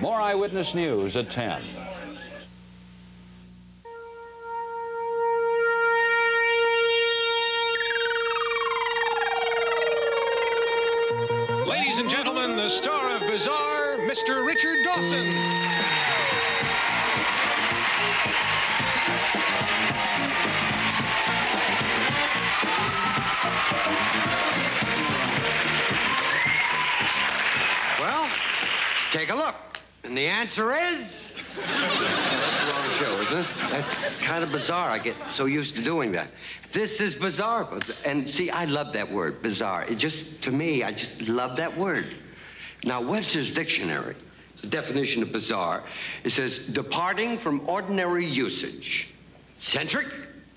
More Eyewitness News at 10. Ladies and gentlemen, the star of Bizarre, Mr. Richard Dawson. Well, take a look. And the answer is. That's the wrong show, isn't it? That's kind of bizarre. I get so used to doing that. This is bizarre. And see, I love that word, bizarre. It just, to me, I just love that word. Now, Webster's Dictionary, the definition of bizarre, it says departing from ordinary usage. Centric,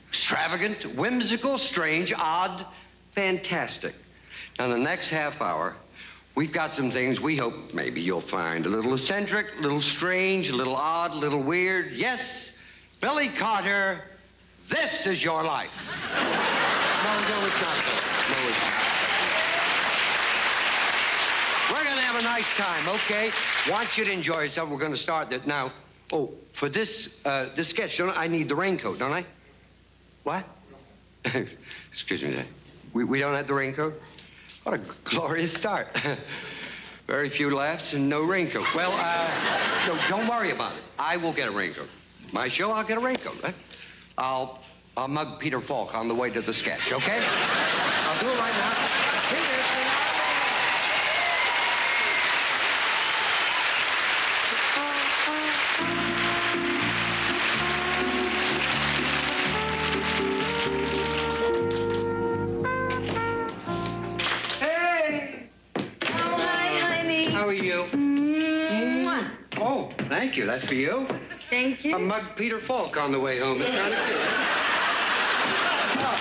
extravagant, whimsical, strange, odd, fantastic. Now, the next half hour, we've got some things we hope maybe you'll find a little eccentric, a little strange, a little odd, a little weird. Yes, Billy Carter, this is your life. no, no, it's not. No, it's not. We're going to have a nice time, okay? Want you to enjoy yourself. We're going to start that now. Oh, for this uh, this sketch, don't I, I need the raincoat, don't I? What? Excuse me. We, we don't have the raincoat? What a glorious start. Very few laughs and no raincoat. Well, uh, no, don't worry about it. I will get a raincoat. My show, I'll get a. Right? I'll, I'll mug Peter Falk on the way to the sketch, okay? I'll do it right now. Mwah. Oh, thank you. That's for you. Thank you. I mugged Peter Falk on the way home. It's kind of cute. Oh.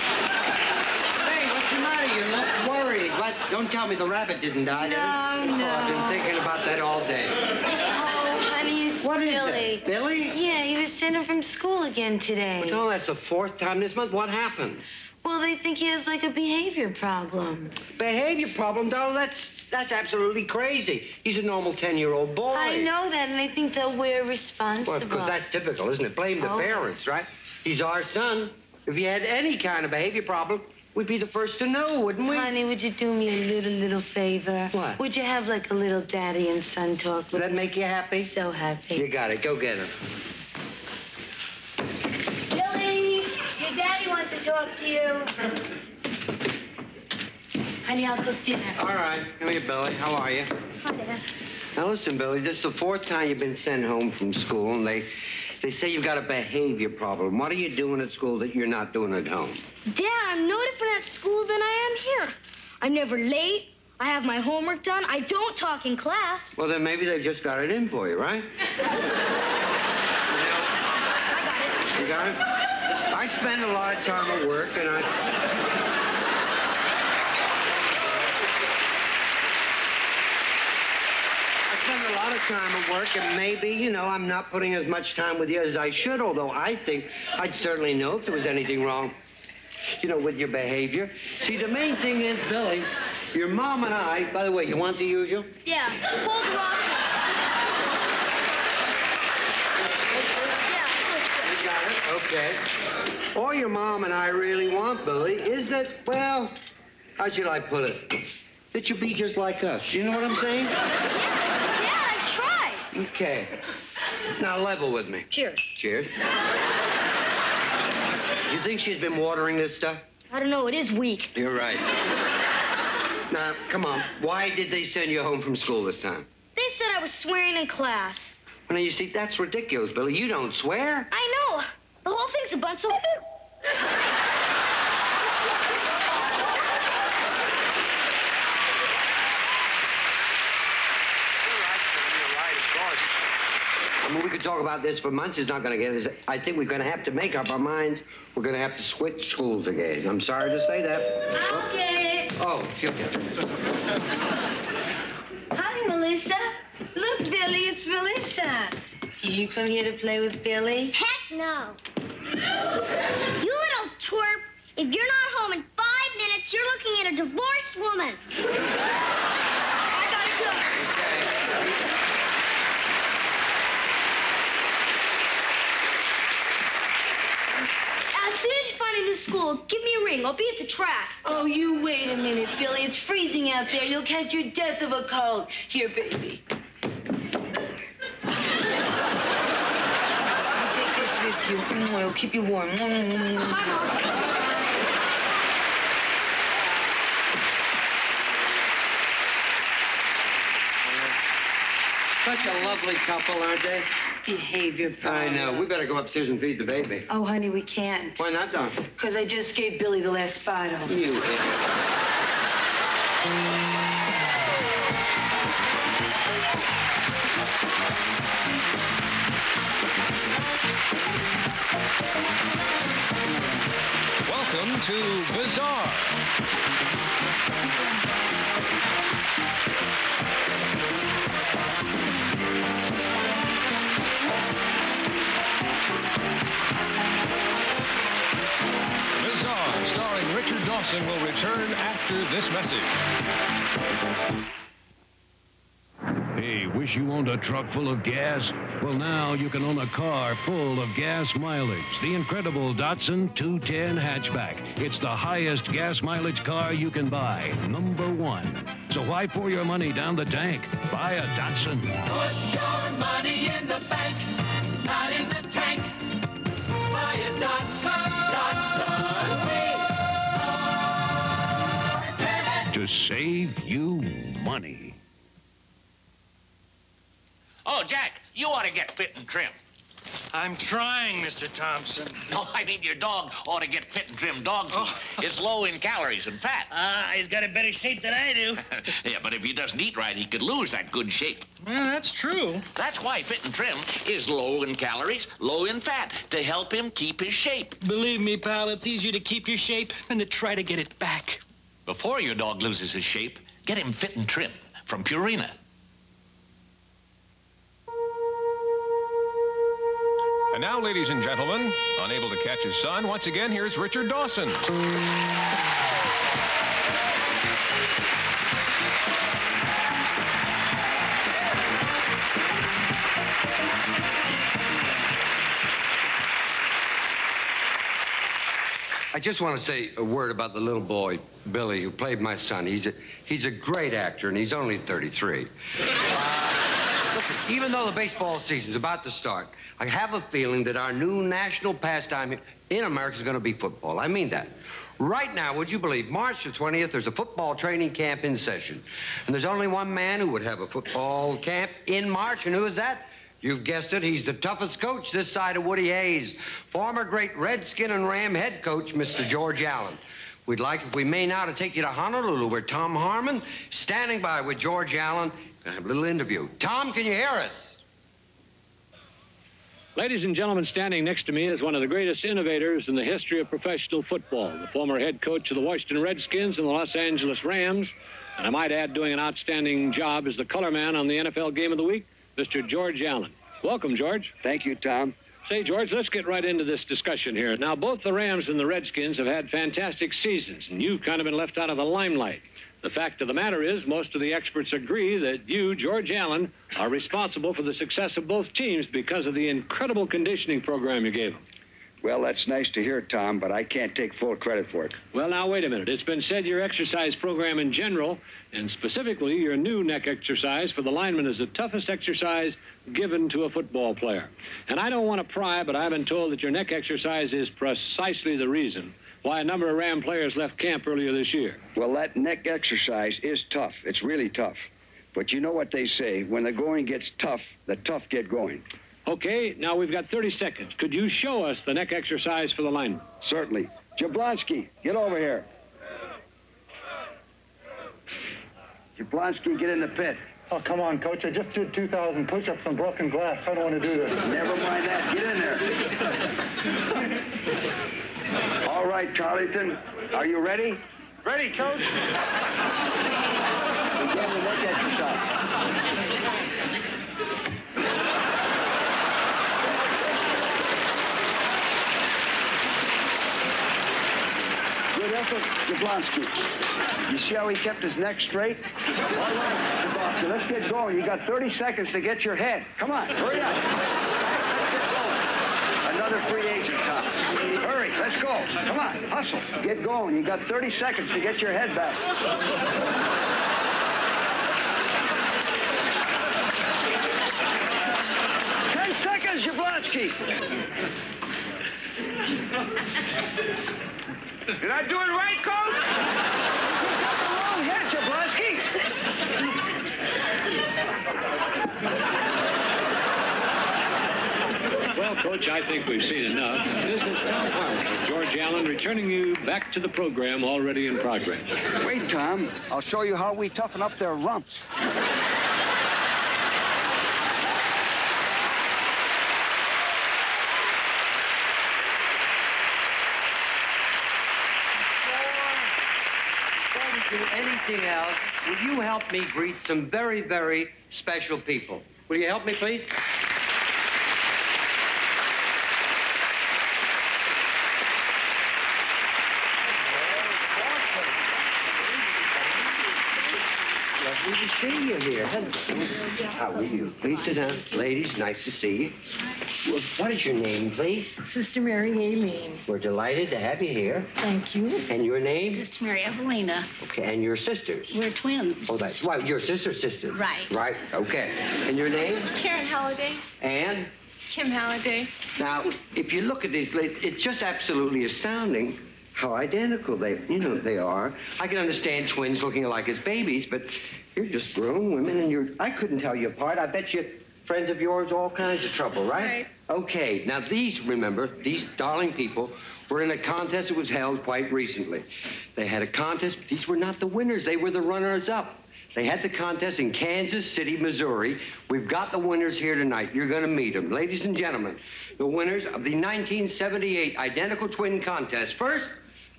Hey, what's the matter? You look worried. What? Don't tell me the rabbit didn't die, did it? No, no. Oh, I've been thinking about that all day. Oh, honey, it's What is Billy. that? Billy? Yeah, he was sent home from school again today. No, that's the fourth time this month. What happened? Well, they think he has like a behavior problem. Behavior problem, darling. That's that's absolutely crazy. He's a normal ten-year-old boy. I know that, and they think that we're responsible. Well, because that's typical, isn't it? Blame the Oh. parents, right? He's our son. If he had any kind of behavior problem, we'd be the first to know, wouldn't we? Honey, would you do me a little, little favor? What? Would you have like a little daddy and son talk Would that make you happy? So happy. You got it. Go get him. Billy, your daddy wants to talk to you. Honey, I'll cook dinner. All right. Come here, Billy. How are you? Hi there. Now listen, Billy. This is the fourth time you've been sent home from school, and they they say you've got a behavior problem. What are you doing at school that you're not doing at home? Dad, I'm no different at school than I am here. I'm never late. I have my homework done. I don't talk in class. Well, then maybe they've just got it in for you, right? I got it. You got it? I spend a lot of time at work, and I. I spend a lot of time at work, and maybe, you know, I'm not putting as much time with you as I should, although I think I'd certainly know if there was anything wrong, you know, with your behavior. See, the main thing is, Billy, your mom and I, by the way, you want the usual? Yeah, hold rocks. Yeah, You got it. Okay. All your mom and I really want, Billy, is that, well, how should I put it? That you be just like us. You know what I'm saying? Dad, I've tried. Okay. Now level with me. Cheers. Cheers. You think she's been watering this stuff? I don't know, it is weak. You're right. Now, come on. Why did they send you home from school this time? They said I was swearing in class. Well, now, you see, that's ridiculous, Billy. You don't swear. I know. The whole thing's a bunch of. You're right, son. You're right, of course. I mean, we could talk about this for months. It's not going to get us. I think we're going to have to make up our minds. We're going to have to switch schools again. I'm sorry to say that. I'll get it. Oh, she'll get it. Hi, Melissa. Look, Billy, it's Melissa. Do you come here to play with Billy? Heck no. You little twerp. If you're not home in five minutes, you're looking at a divorced woman. I gotta go. As soon as you find a new school, give me a ring. I'll be at the track. Oh, you wait a minute, Billy. It's freezing out there. You'll catch your death of a cold. Here, baby. You. Mm, It'll keep you warm. Mm, mm, Such a lovely couple, aren't they? Behavior, I know. We better go upstairs and feed the baby. Oh, honey, we can't. Why not, Don? Because I just gave Billy the last bottle. You idiot. To Bizarre. Bizarre, starring Richard Dawson, will return after this message. Wish you owned a truck full of gas? Well, now you can own a car full of gas mileage. The incredible Datsun 210 hatchback. It's the highest gas mileage car you can buy. Number one. So why pour your money down the tank? Buy a Datsun. Put your money in the bank, not in the tank. Buy a Datsun, Datsun. To save you money. Oh, Jack, you ought to get fit and trim. I'm trying, Mr. Thompson. No, I mean your dog ought to get fit and trim dog food. It's low in calories and fat. Ah, he's got a better shape than I do. yeah, but if he doesn't eat right, he could lose that good shape. Well, that's true. That's why fit and trim is low in calories, low in fat, to help him keep his shape. Believe me, pal, it's easier to keep your shape than to try to get it back. Before your dog loses his shape, get him fit and trim from Purina. And now, ladies and gentlemen, unable to catch his son, once again, here's Richard Dawson. I just want to say a word about the little boy, Billy, who played my son. He's a, he's a great actor, and he's only 33. Even though the baseball season's about to start, I have a feeling that our new national pastime in America is going to be football. I mean that. Right now, would you believe, March the 20th, there's a football training camp in session. And there's only one man who would have a football camp in March, and who is that? You've guessed it, he's the toughest coach this side of Woody Hayes. Former great Redskin and Ram head coach, Mr. George Allen. We'd like, if we may now, to take you to Honolulu, where Tom Harmon, standing by with George Allen, gonna have a little interview. Tom, can you hear us? Ladies and gentlemen, standing next to me is one of the greatest innovators in the history of professional football, the former head coach of the Washington Redskins and the Los Angeles Rams, and I might add, doing an outstanding job as the color man on the NFL Game of the Week, Mr. George Allen. Welcome, George. Thank you, Tom. Say, George, let's get right into this discussion here. Now, both the Rams and the Redskins have had fantastic seasons, and you've kind of been left out of the limelight. The fact of the matter is, most of the experts agree that you, George Allen, are responsible for the success of both teams because of the incredible conditioning program you gave them. Well, that's nice to hear, Tom, but I can't take full credit for it. Well, now, wait a minute. It's been said your exercise program in general, and specifically your new neck exercise for the lineman, is the toughest exercise given to a football player. And I don't want to pry, but I've been told that your neck exercise is precisely the reason why a number of Ram players left camp earlier this year. Well, that neck exercise is tough. It's really tough. But you know what they say when the going gets tough, the tough get going. Okay, now we've got 30 seconds. Could you show us the neck exercise for the lineman? Certainly. Jablonski, get over here. Jablonski, get in the pit. Oh, come on, Coach. I just did 2,000 push-ups on broken glass. I don't want to do this. Never mind that. Get in there. All right, Charlington. Are you ready? Ready, Coach. Begin the neck exercise. Good effort, Jablonski. You see how he kept his neck straight? All right, Jablonski, let's get going. You got 30 seconds to get your head. Come on, hurry up. another free agent, Tom. Hurry, let's go. Come on, hustle. Get going. You got 30 seconds to get your head back. Ten seconds, Jablonski. Did I do it right, Coach? You got the wrong head, Jablonski. Well, Coach, I think we've seen enough. This is Tom Harmon with George Allen returning you back to the program already in progress. Wait, Tom. I'll show you how we toughen up their rumps. Before we do anything else, will you help me greet some very, very special people? Will you help me, please? Lovely to see you here. Hello. How are you? Please sit down. Ladies, nice to see you. Well, What is your name, please? Sister Mary Aileen. We're delighted to have you here. Thank you. And your name? Sister Mary Evelina. Okay, and your sisters? We're twins. Oh, that's well, your sister, sister. Right. Right. Okay. And your name? Karen Halliday. And Kim Halliday. now, if you look at these, la- it's just absolutely astounding how identical they, you know, they are. I can understand twins looking alike as babies, but you're just grown women, and you're. I couldn't tell you apart. I bet you friends of yours all kinds of trouble, right? Right. Okay. Now these, remember, these darling people were in a contest that was held quite recently. They had a contest, but these were not the winners. They were the runners-up. They had the contest in Kansas City, Missouri. We've got the winners here tonight. You're going to meet them. Ladies and gentlemen, the winners of the 1978 Identical Twin Contest. First,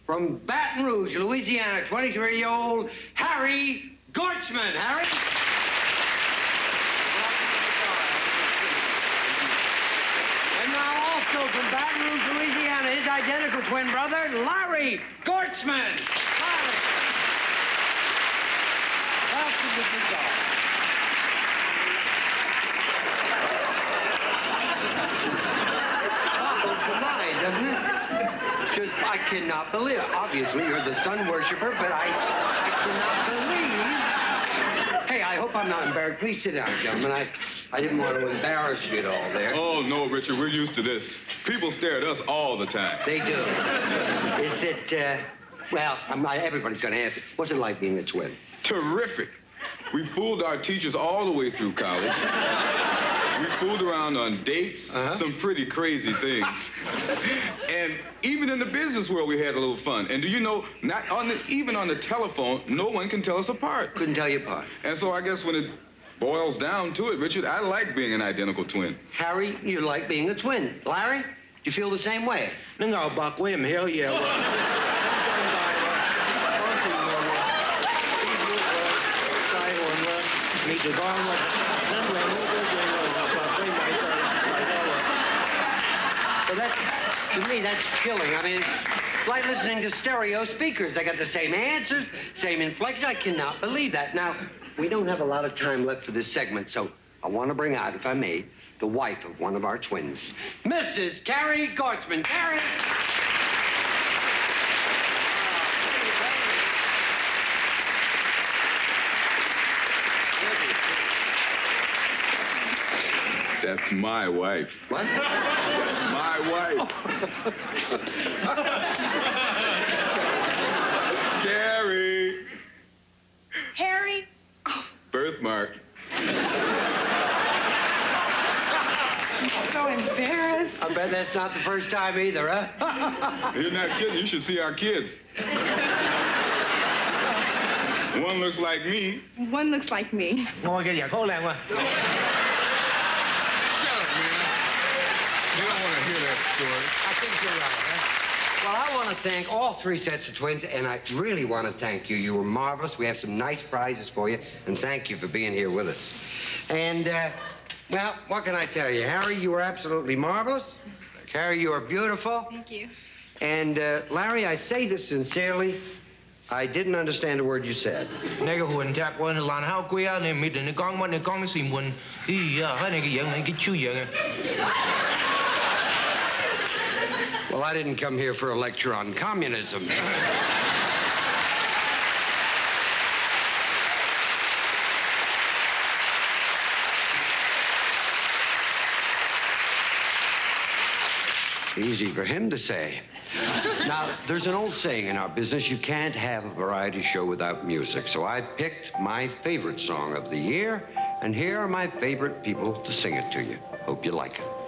from Baton Rouge, Louisiana, 23-year-old Harry Gortzman. Harry? And now also from Baton Rouge, Louisiana, his identical twin brother, Larry Gortzman. Welcome to. The mind, doesn't it? Just, I cannot believe. Obviously, you're the sun worshiper, but I, I cannot believe. Hope I'm not embarrassed. Please sit down, gentlemen. I, I didn't want to embarrass you at all there. Oh, no, Richard, we're used to this. People stare at us all the time. They do. Is it, uh, well, I'm not, everybody's going to ask it. What's it like being a twin? Terrific. We fooled our teachers all the way through college we fooled around on dates, uh-huh. some pretty crazy things. and even in the business world, we had a little fun. And do you know, not on the, even on the telephone, no one can tell us apart. Couldn't tell you apart. And so I guess when it boils down to it, Richard, I like being an identical twin. Harry, you like being a twin. Larry, you feel the same way? No, Buck, William hell yeah. Meet the That, to me, that's chilling. I mean, it's like listening to stereo speakers. They got the same answers, same inflection. I cannot believe that. Now, we don't have a lot of time left for this segment, so I want to bring out, if I may, the wife of one of our twins, Mrs. Carrie Gortzman. Carrie! That's my wife. What? That's my wife. Gary. Harry. Birthmark. So embarrassed. I bet that's not the first time either, huh? You're not kidding. You should see our kids. One looks like me. One looks like me. One, get you. Hold that one. I think you're right. Huh? Well, I want to thank all three sets of twins, and I really want to thank you. You were marvelous. We have some nice prizes for you, and thank you for being here with us. And, uh, well, what can I tell you? Harry, you were absolutely marvelous. Carrie, you are beautiful. Thank you. And, uh, Larry, I say this sincerely. I didn't understand a word you said. Well, I didn't come here for a lecture on communism. Easy for him to say. Now, there's an old saying in our business you can't have a variety show without music. So I picked my favorite song of the year, and here are my favorite people to sing it to you. Hope you like it.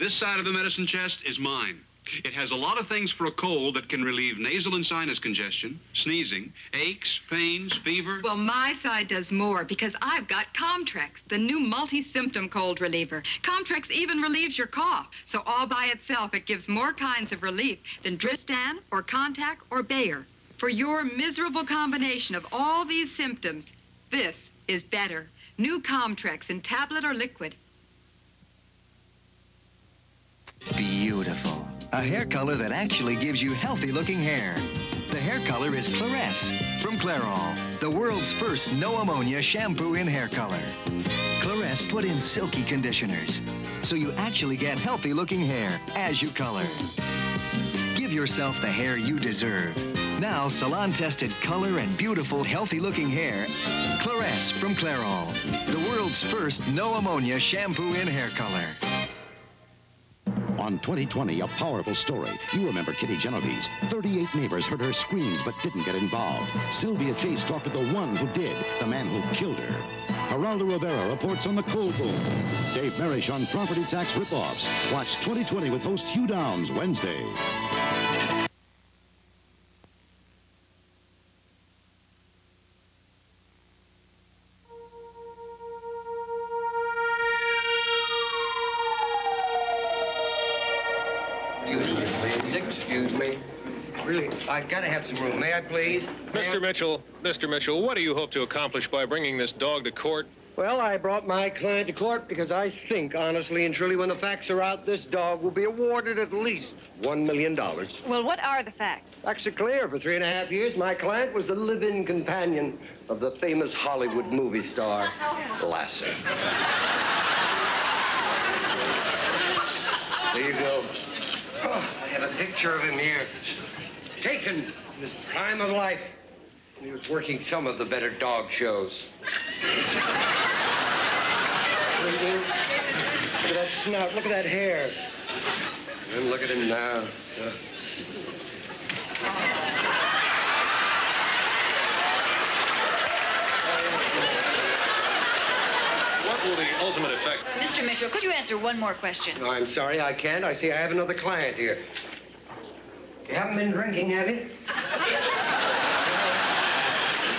This side of the medicine chest is mine. It has a lot of things for a cold that can relieve nasal and sinus congestion, sneezing, aches, pains, fever. Well, my side does more because I've got Comtrex, the new multi-symptom cold reliever. Comtrex even relieves your cough. So all by itself, it gives more kinds of relief than Dristan or Contac or Bayer. For your miserable combination of all these symptoms, this is better. New Comtrex in tablet or liquid. Beautiful. A hair color that actually gives you healthy looking hair. The hair color is Clairesse from Clairol, the world's first no ammonia shampoo in hair color. Clairesse put in silky conditioners, so you actually get healthy looking hair as you color. Give yourself the hair you deserve. Now, salon tested color and beautiful, healthy looking hair. Clairesse from Clairol, the world's first no ammonia shampoo in hair color. On 2020, a powerful story. You remember Kitty Genovese. 38 neighbors heard her screams but didn't get involved. Sylvia Chase talked to the one who did, the man who killed her. Geraldo Rivera reports on the coal boom. Dave Marash on property tax ripoffs. Watch 2020 with host Hugh Downs Wednesday. I've got to have some room. May I, please? Mr. Mitchell, Mr. Mitchell, what do you hope to accomplish by bringing this dog to court? Well, I brought my client to court because I think, honestly and truly, when the facts are out, this dog will be awarded at least $1 million. Well, what are the facts? Facts are clear. For three and a half years, my client was the live-in companion of the famous Hollywood movie star, Lassie. There you go. Oh, I have a picture of him here. Taken in his prime of life. He was working some of the better dog shows. Look at that snout. Look at that hair. And look at him now. Uh, What will the ultimate effect? Mr. Mitchell, could you answer one more question? No, I'm sorry, I can't. I see I have another client here. You haven't been drinking, have you?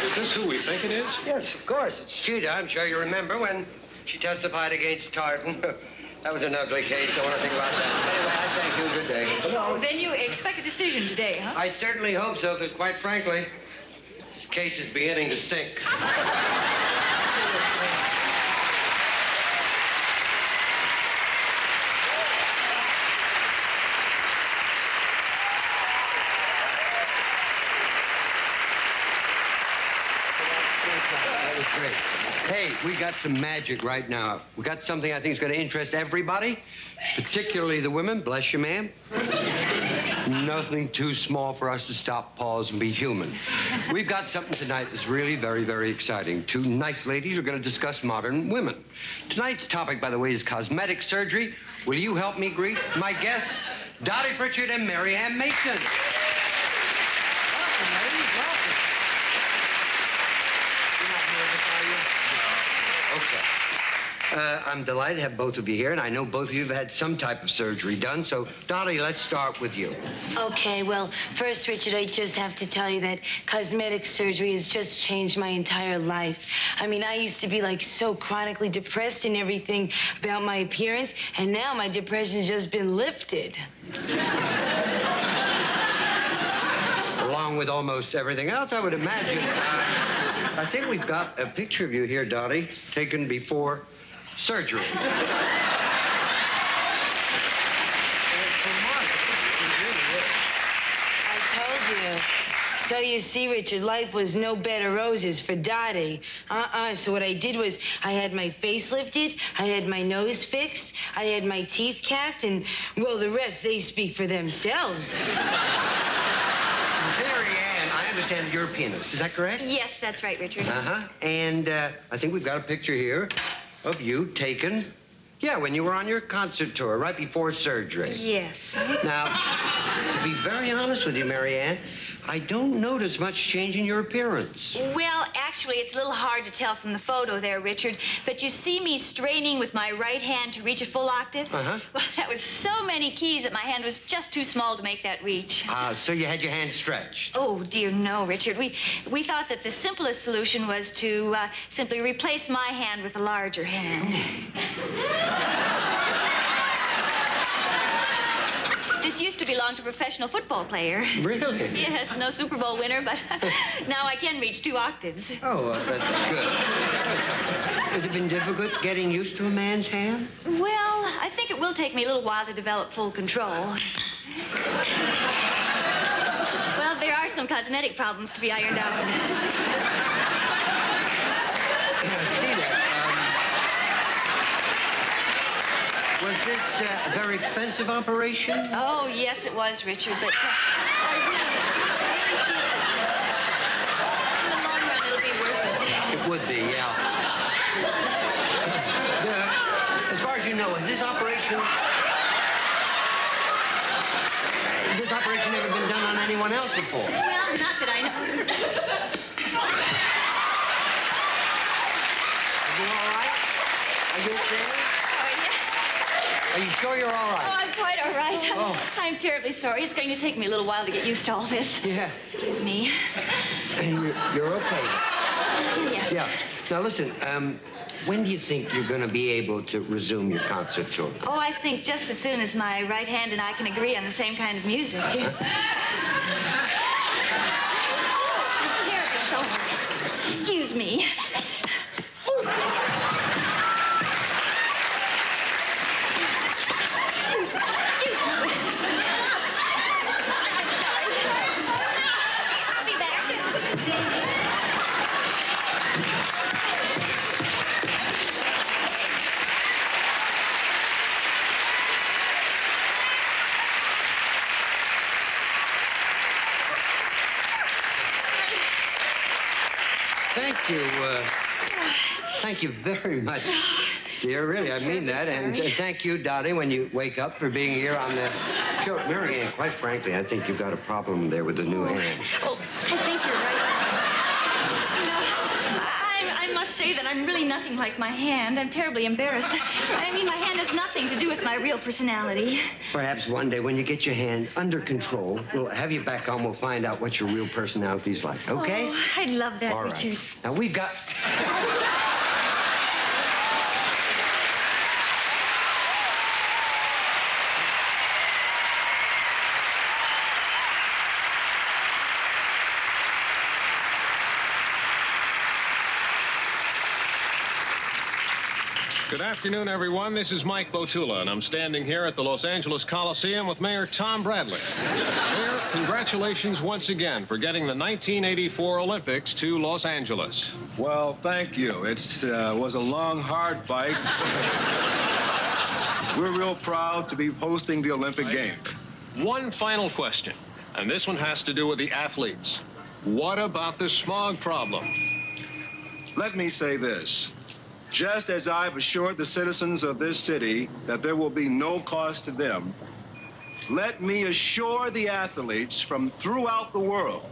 Is this who we think it is? Yes, of course. It's Cheetah. I'm sure you remember when she testified against Tarzan. that was an ugly case. Don't want to think about that. Anyway, I thank you. Good day. Oh, then you expect a decision today, huh? I certainly hope so, because quite frankly, this case is beginning to stink. great. Hey, we got some magic right now. We got something I think is going to interest everybody, particularly the women. Bless you, ma'am. Nothing too small for us to stop, pause, and be human. We've got something tonight that's really very, very exciting. Two nice ladies are going to discuss modern women. Tonight's topic, by the way, is cosmetic surgery. Will you help me greet my guests, Dottie Pritchard and Mary Ann Mason? Welcome, ladies. Welcome. You're not nervous, are you? Okay. Uh, I'm delighted to have both of you here, and I know both of you have had some type of surgery done. So, Dottie, let's start with you. Okay, well, first, Richard, I just have to tell you that cosmetic surgery has just changed my entire life. I mean, I used to be like so chronically depressed and everything about my appearance, and now my depression's just been lifted. Along with almost everything else, I would imagine. Uh, I think we've got a picture of you here, Dottie, taken before surgery. I told you. So you see, Richard, life was no bed of roses for Dottie. Uh-uh. So what I did was I had my face lifted, I had my nose fixed, I had my teeth capped, and, well, the rest, they speak for themselves. Mary Ann, I understand that you're a pianist. Is that correct? Yes, that's right, Richard. Uh-huh. And uh, I think we've got a picture here of you taken, yeah, when you were on your concert tour, right before surgery. Yes. Now, to be very honest with you, Mary Ann, I don't notice much change in your appearance. Well, actually, it's a little hard to tell from the photo there, Richard. But you see me straining with my right hand to reach a full octave? Uh-huh. Well, that was so many keys that my hand was just too small to make that reach. Ah, so you had your hand stretched. Oh, dear, no, Richard. We, we thought that the simplest solution was to uh, simply replace my hand with a larger hand. This used to belong to a professional football player. Really? Yes, no Super Bowl winner, but now I can reach two octaves. Oh, well, that's good. Has it been difficult getting used to a man's hand? Well, I think it will take me a little while to develop full control. Well, there are some cosmetic problems to be ironed out. I see that. Um, was this uh, a very expensive operation? Oh, yes, it was, Richard, but uh, I really, really feel that in the long run it'll be worth it. It would be, yeah. Uh, as far as you know, has this operation... Has this operation ever been done on anyone else before? Well, not that I know. Are you all right? Are you okay? You sure you're all Oh. I'm quite all right. Oh. I'm terribly sorry. It's going to take me a little while to get used to all this. Yeah. Excuse me. You're, you're okay. Yes. Yeah. Now listen, um, when do you think you're going to be able to resume your concert tour? Oh, I think just as soon as my right hand and I can agree on the same kind of music. I'm terribly sorry. Excuse me. I'll be back. Thank you. Uh, thank you very much, dear. Really, I mean that. And uh, thank you, Dottie, when you wake up for being here on the show. Mary Ann, quite frankly, I think you've got a problem there with the new hand. Oh, I think you're right. You know, I, I must say that I'm really nothing like my hand. I'm terribly embarrassed. I mean, my hand has nothing to do with my real personality. Perhaps one day when you get your hand under control, we'll have you back on. We'll find out what your real personality's like. Okay? Oh, I'd love that, All right. Richard. Now we've got. Good afternoon, everyone. This is Mike Botula, and I'm standing here at the Los Angeles Coliseum with Mayor Tom Bradley. Mayor, congratulations once again for getting the 1984 Olympics to Los Angeles. Well, thank you. It uh, was a long, hard fight. We're real proud to be hosting the Olympic Games. One final question, and this one has to do with the athletes. What about the smog problem? Let me say this. Just as I've assured the citizens of this city that there will be no cost to them, let me assure the athletes from throughout the world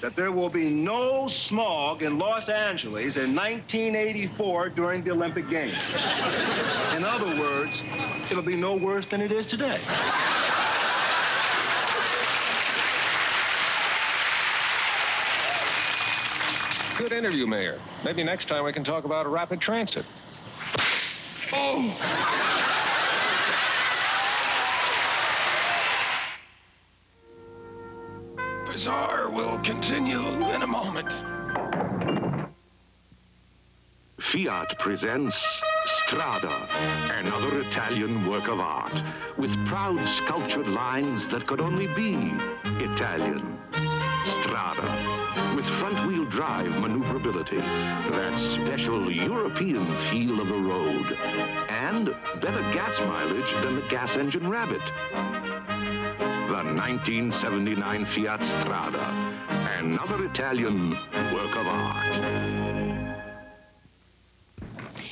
that there will be no smog in Los Angeles in 1984 during the Olympic Games. In other words, it'll be no worse than it is today. Good interview, Mayor. Maybe next time we can talk about a rapid transit. Oh! Bizarre will continue in a moment. Fiat presents Strada, another Italian work of art, with proud sculptured lines that could only be Italian. Strada, with front-wheel drive maneuverability, that special European feel of the road, and better gas mileage than the gas engine Rabbit. The 1979 Fiat Strada, another Italian work of art.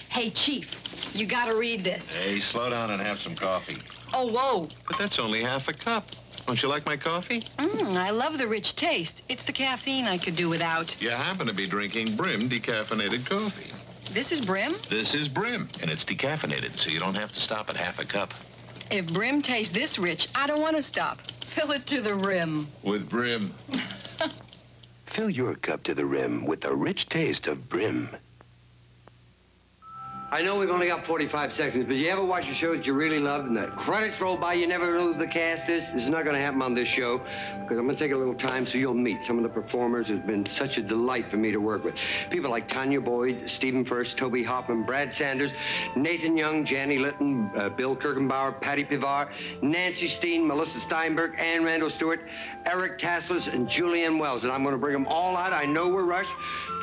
Hey, Chief, you gotta read this. Hey, slow down and have some coffee. Oh, whoa. But that's only half a cup. Don't you like my coffee? Mmm, I love the rich taste. It's the caffeine I could do without. You happen to be drinking Brim decaffeinated coffee. This is Brim? This is Brim, and it's decaffeinated, so you don't have to stop at half a cup. If Brim tastes this rich, I don't want to stop. Fill it to the rim. With Brim. Fill your cup to the rim with the rich taste of Brim. I know we've only got 45 seconds, but you ever watch a show that you really loved and the credits roll by, you never know who the cast is? This is not going to happen on this show because I'm going to take a little time so you'll meet some of the performers. It's been such a delight for me to work with. People like Tanya Boyd, Stephen Furst, Toby Hoffman, Brad Sanders, Nathan Jung, Janny Litton, uh, Bill Kirchenbauer, Patty Pivar, Nancy Steen, Melissa Steinberg, Anne Rendal Stewart, Eric Taslitz, and Julianne Wells. And I'm going to bring them all out. I know we're rushed.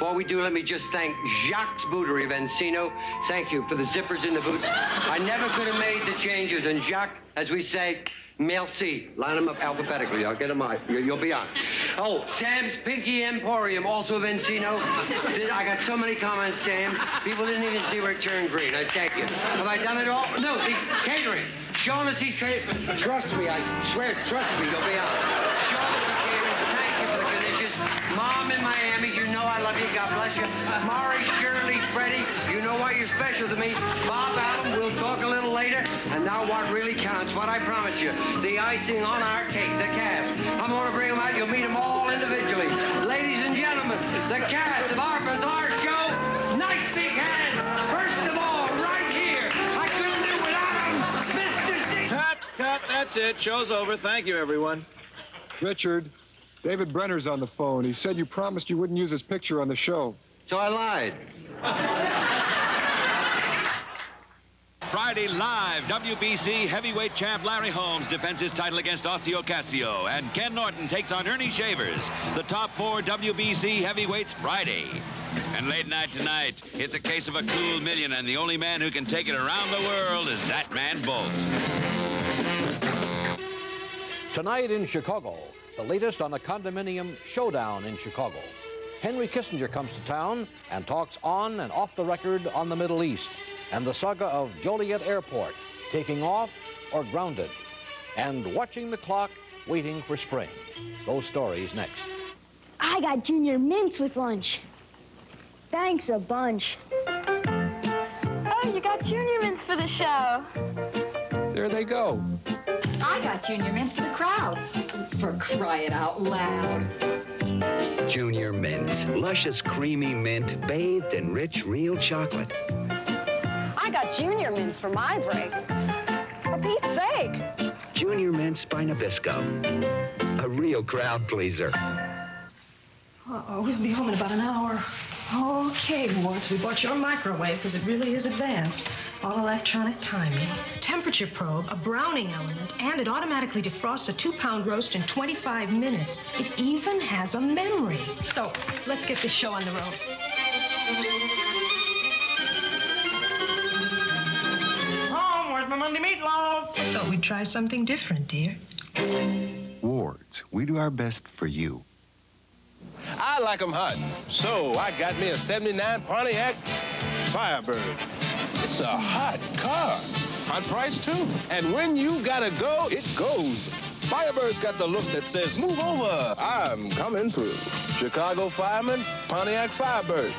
Before we do, let me just thank Jacques Boudery of Encino. Thank you for the zippers in the boots. I never could have made the changes. And Jacques, as we say, merci. Line them up alphabetically. I'll get them out. You- You'll be on. Oh, Sam's Pinky Emporium, also of Encino. Did, I got so many comments, Sam. People didn't even see where it turned green. I thank you. Have I done it all? No, the catering. Shaughnessy's catering. Trust me, I swear, trust me, you'll be on. Shaughnessy Mom in Miami, you know I love you. God bless you. Mari, Shirley, Freddie, you know why you're special to me. Bob Allen, we'll talk a little later. And now what really counts, what I promise you, the icing on our cake, the cast. I'm going to bring them out. You'll meet them all individually. Ladies and gentlemen, the cast of our Bizarre show. Nice big hand. First of all, right here. I couldn't do without him, Mr. Steve. Cut, cut, that's it. Show's over. Thank you, everyone. Richard, David Brenner's on the phone. He said you promised you wouldn't use his picture on the show. So I lied. Friday live, WBC heavyweight champ Larry Holmes defends his title against Ossie Ocasio, and Ken Norton takes on Earnie Shavers. The top four WBC heavyweights Friday. And late night tonight, it's a case of a cool million, and the only man who can take it around the world is that man Bolt. Tonight in Chicago, the latest on a condominium showdown in Chicago. Henry Kissinger comes to town and talks on and off the record on the Middle East and the saga of Joliet Airport, taking off or grounded, and watching the clock, waiting for spring. Those stories next. I got junior mints with lunch. Thanks a bunch. Oh, you got junior mints for the show. There they go. I got junior mints for the crowd. For crying out loud. Junior Mints, luscious creamy mint bathed in rich real chocolate. I got junior mints for my break. For Pete's sake. Junior Mints by Nabisco. A real crowd pleaser. Uh-oh, we'll be home in about an hour. Okay, Wards, we bought your microwave because it really is advanced. All electronic timing, temperature probe, a browning element, and it automatically defrosts a two-pound roast in 25 minutes. It even has a memory. So, let's get this show on the road. Home, where's my Monday meatloaf? I thought we'd try something different, dear. Wards, we do our best for you. I like 'em hot. So I got me a 79 Pontiac Firebird. It's a hot car. Hot price, too. And when you gotta go, it goes. Firebird's got the look that says, move over. I'm coming through. Chicago Fireman, Pontiac Firebird.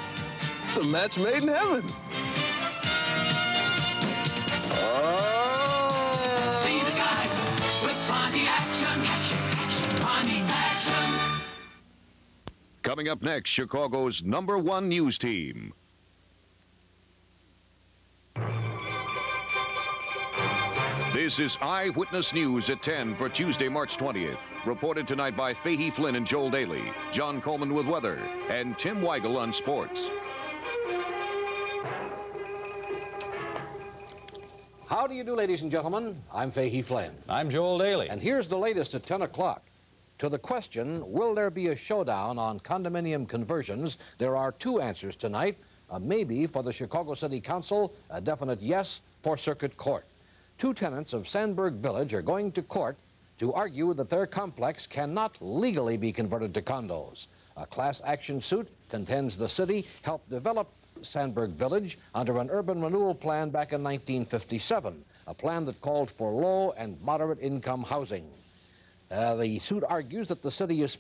It's a match made in heaven. Oh. Coming up next, Chicago's number one news team. This is Eyewitness News at 10 for Tuesday, March 20th. Reported tonight by Fahey Flynn and Joel Daly, John Coleman with weather, and Tim Weigel on sports. How do you do, ladies and gentlemen? I'm Fahey Flynn. I'm Joel Daly. And here's the latest at 10 o'clock. To the question, will there be a showdown on condominium conversions, there are two answers tonight. A maybe for the Chicago City Council, a definite yes for Circuit Court. Two tenants of Sandburg Village are going to court to argue that their complex cannot legally be converted to condos. A class action suit contends the city helped develop Sandburg Village under an urban renewal plan back in 1957, a plan that called for low and moderate income housing. Uh, the suit argues that the city is